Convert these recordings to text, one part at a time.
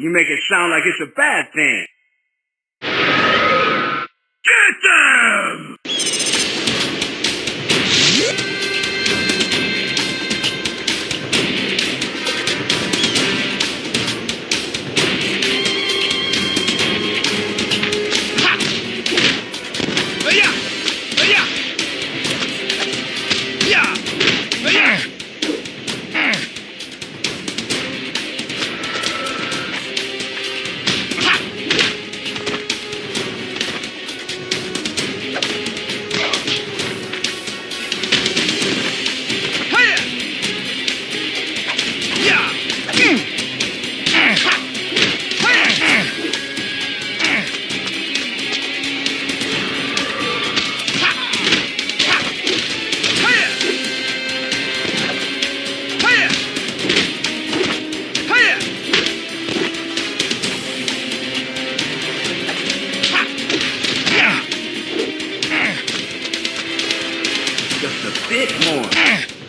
You make it sound like it's a bad thing. bit more.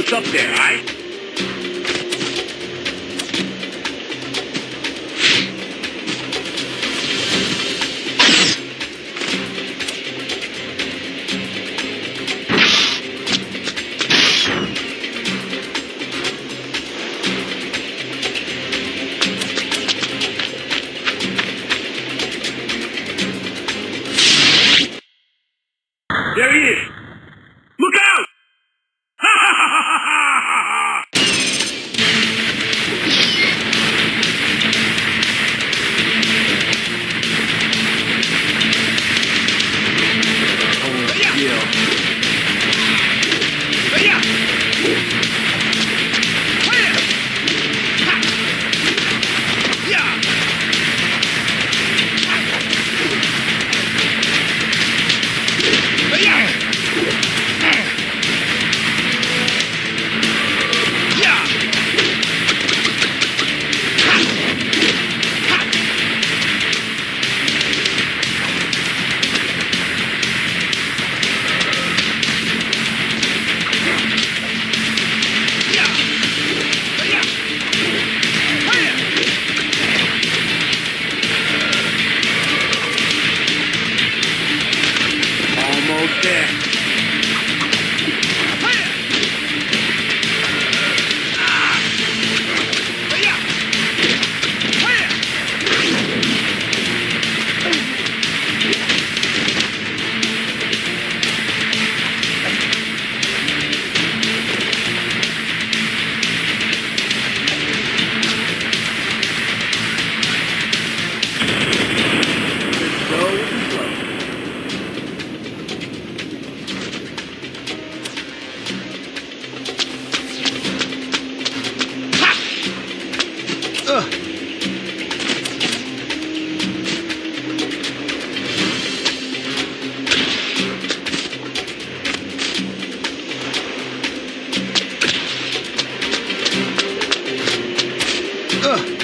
what's up there, right? Ugh.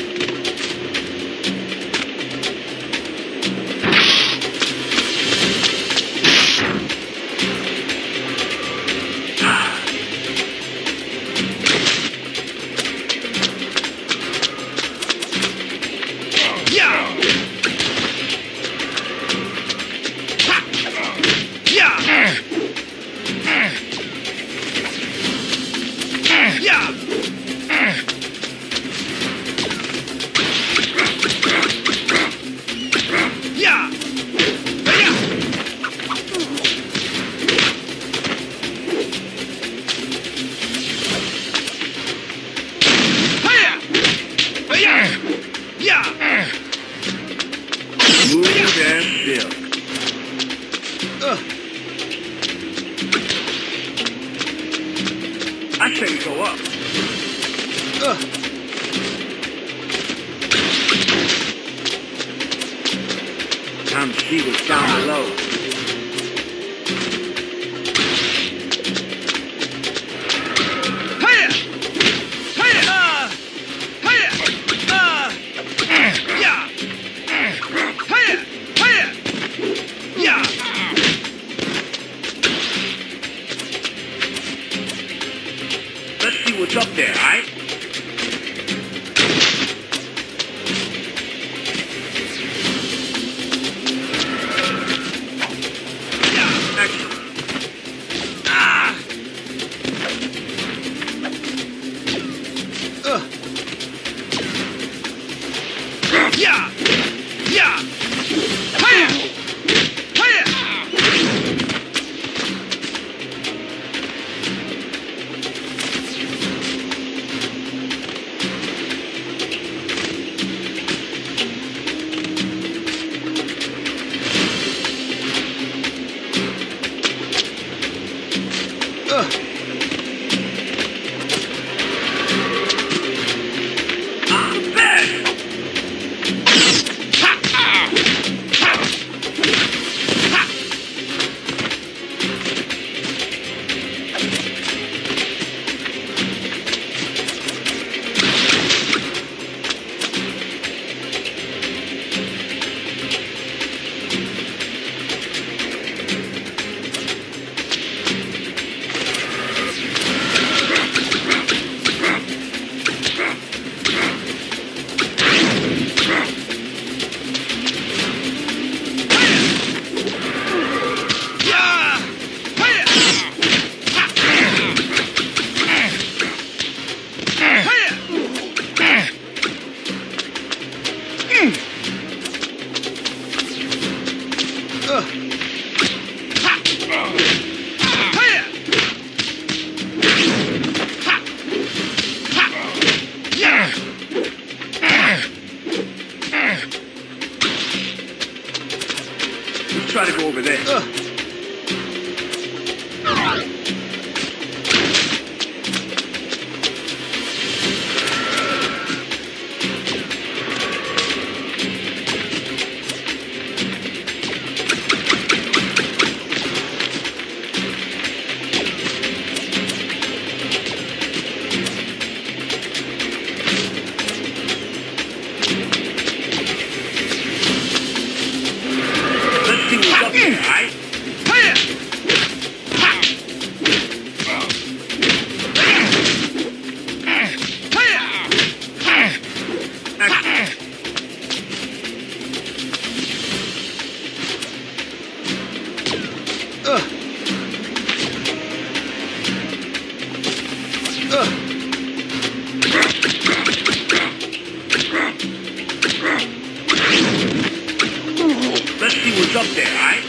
Up there, alright? Yeah!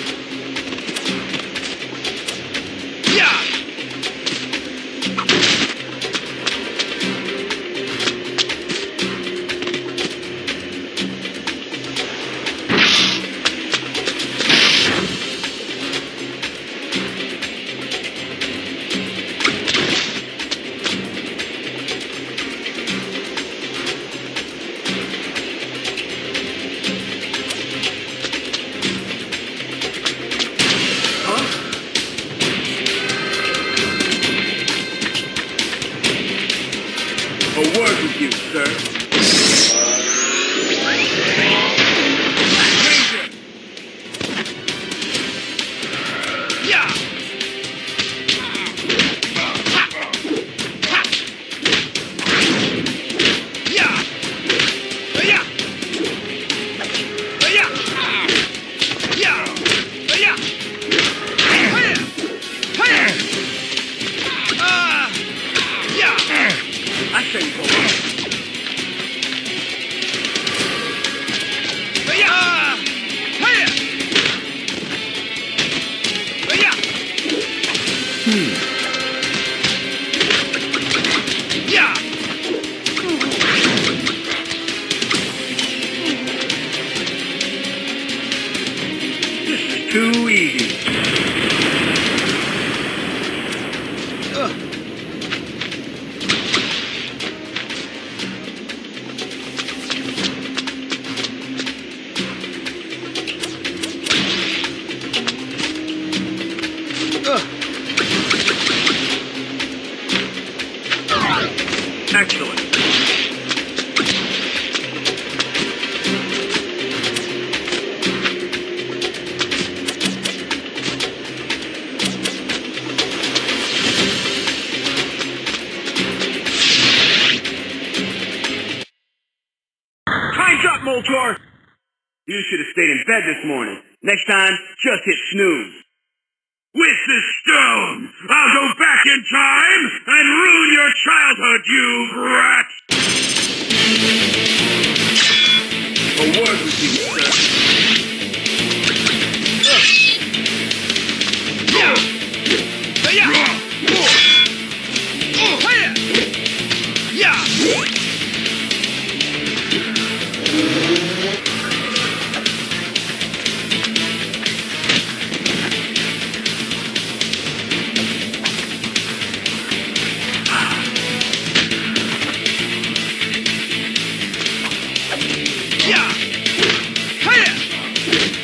Word with you, sir. Moltor! You should have stayed in bed this morning. Next time, just hit snooze. With the stone, I'll go back in time and ruin your you brat! Too